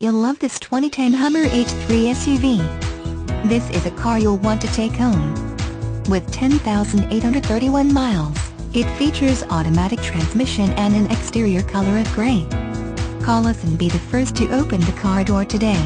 You'll love this 2010 Hummer H3 SUV. This is a car you'll want to take home. With 10,831 miles, it features automatic transmission and an exterior color of gray. Call us and be the first to open the car door today.